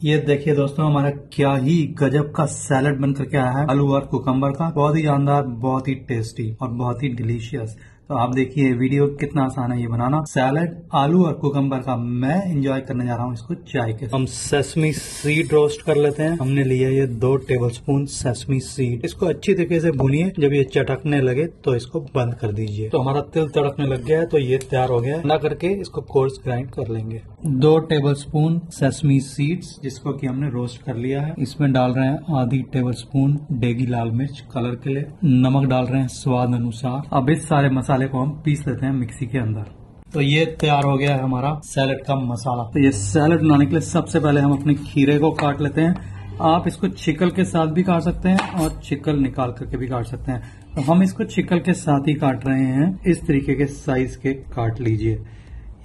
ये देखिए दोस्तों, हमारा क्या ही गजब का सैलड बनकर के आया है। आलू और कुकम्बर का बहुत ही जानदार बहुत ही टेस्टी और बहुत ही डिलीशियस तो आप देखिए वीडियो कितना आसान है ये बनाना। सैलड आलू और कुकम्बर का मैं इंजॉय करने जा रहा हूँ इसको चाय के हम सेसमी सीड रोस्ट कर लेते हैं। हमने लिया ये दो टेबल स्पून सेसमी सीड इसको अच्छी तरीके से भूनिए। जब ये चटकने लगे तो इसको बंद कर दीजिए। तो हमारा तिल तड़कने लग गया है तो ये तैयार हो गया है। ना करके इसको कोर्स ग्राइंड कर लेंगे। दो टेबल स्पून सेसमी सीड्स जिसको कि हमने रोस्ट कर लिया है। इसमें डाल रहे हैं आधी टेबल स्पून डेगी लाल मिर्च कलर के लिए। नमक डाल रहे हैं स्वाद अनुसार। अब इस सारे मसाले मसाले को हम पीस लेते हैं मिक्सी के अंदर। तो ये तैयार हो गया है हमारा सैलड का मसाला। तो ये सैलड बनाने के लिए सबसे पहले हम अपने खीरे को काट लेते हैं। आप इसको चिकल के साथ भी काट सकते हैं और चिकल निकाल करके भी काट सकते हैं। तो हम इसको चिकल के साथ ही काट रहे हैं। इस तरीके के साइज़ के काट लीजिए।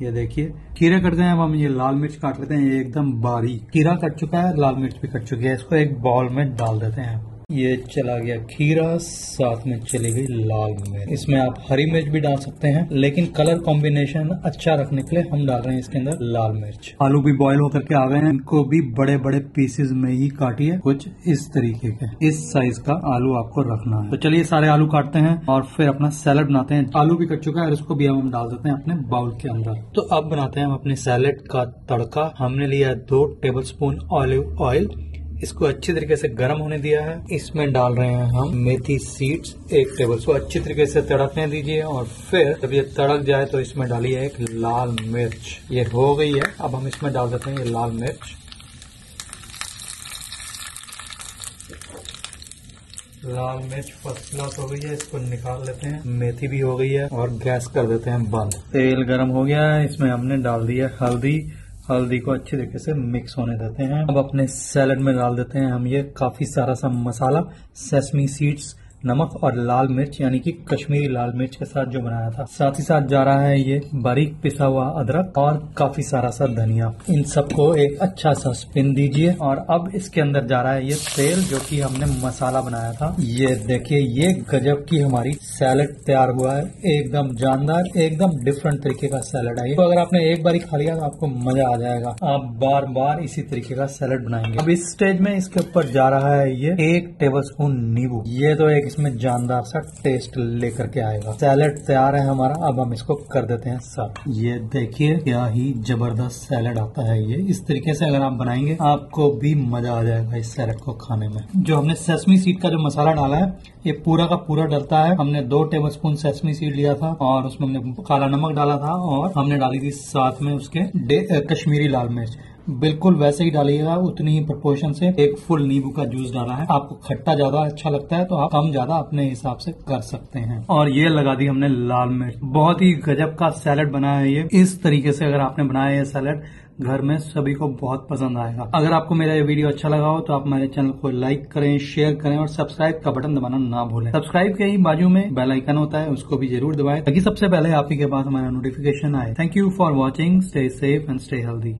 ये देखिए, खीरे कट गए हम ये लाल मिर्च काट लेते हैं। ये एकदम बारीक। खीरा कट चुका है, लाल मिर्च भी कट चुकी है। इसको एक बाउल में डाल देते हैं। ये चला गया खीरा, साथ में चली गई लाल मिर्च। इसमें आप हरी मिर्च भी डाल सकते हैं, लेकिन कलर कॉम्बिनेशन अच्छा रखने के लिए हम डाल रहे हैं इसके अंदर लाल मिर्च। आलू भी बॉईल होकर के आ गए हैं। इनको भी बड़े बड़े पीसेस में ही काटिए, कुछ इस तरीके के। इस साइज़ का आलू आपको रखना है। तो चलिए सारे आलू काटते हैं और फिर अपना सैलड बनाते हैं। आलू भी कट चुका है और इसको भी हम डाल देते हैं अपने बाउल के अंदर। तो अब बनाते हैं हम अपने सैलड का तड़का। हमने लिया दो टेबल स्पून ऑलिव ऑयल इसको अच्छी तरीके से गर्म होने दिया है। इसमें डाल रहे हैं हम मेथी सीड्स एक टेबल को अच्छी तरीके से तड़कने दीजिए और फिर जब ये तड़क जाए तो इसमें डालिए एक लाल मिर्च। ये हो गई है। अब हम इसमें डाल देते हैं ये लाल मिर्च। लाल मिर्च फ़र्स्ट क्लास हो गई है, इसको निकाल लेते हैं। मेथी भी हो गई है और गैस कर देते हैं बंद। तेल गर्म हो गया है, इसमें हमने डाल दिया हल्दी। हल्दी को अच्छे तरीके से मिक्स होने देते हैं। अब अपने सैलड में डाल देते हैं हम ये। काफ़ी सारा सा मसाला सेसमी सीड्स नमक और लाल मिर्च, यानी कि कश्मीरी लाल मिर्च के साथ जो बनाया था। साथ ही साथ जा रहा है ये बारीक पिसा हुआ अदरक और काफ़ी सारा सा धनिया। इन सबको एक अच्छा सा स्पिन दीजिए और अब इसके अंदर जा रहा है ये तेल, जो कि हमने मसाला बनाया था। ये देखिए, ये गजब की हमारी सैलड तैयार हुआ है। एकदम जानदार, एकदम डिफरेंट तरीके का सैलड है तो अगर आपने एक बार खा लिया तो आपको मज़ा आ जाएगा। आप बार बार इसी तरीके का सैलड बनाएँगे। अब इस स्टेज में इसके ऊपर जा रहा है ये एक टेबल स्पून नींबू। ये तो एक इसमें जानदार सा टेस्ट लेकर के आएगा। सैलेड तैयार है हमारा, अब हम इसको कर देते हैं सर्व ये देखिए, क्या ही ज़बरदस्त सैलेड आता है ये। इस तरीके से अगर आप बनाएँगे, आपको भी मज़ा आ जाएगा इस सैलेड को खाने में। जो हमने सेसमी सीड का जो मसाला डाला है, ये पूरा का पूरा डलता है। हमने दो टेबल स्पून सेसमी सीड लिया था, और उसमें हमने काला नमक डाला था, और हमने डाली थी साथ में उसके कश्मीरी लाल मिर्च। बिल्कुल वैसे ही डालिएगा, उतनी ही प्रपोर्शन से एक फुल नींबू का जूस डाला है। आपको खट्टा ज़्यादा अच्छा लगता है तो आप कम ज़्यादा अपने हिसाब से कर सकते हैं। और ये लगा दी हमने लाल मिर्च। बहुत ही गजब का सैलड बनाया है ये। इस तरीके से अगर आपने बनाया ये सैलड घर में सभी को बहुत पसंद आएगा। अगर आपको मेरा ये वीडियो अच्छा लगा हो तो आप मेरे चैनल को लाइक करें शेयर करें और सब्सक्राइब का बटन दबाना ना भूलें। सब्सक्राइब के ही बाजू में बेल आइकन होता है, उसको भी ज़रूर दबाएँ, ताकि सबसे पहले आप ही के पास हमारा नोटिफिकेशन आए। Thank you for watching stay safe and stay healthy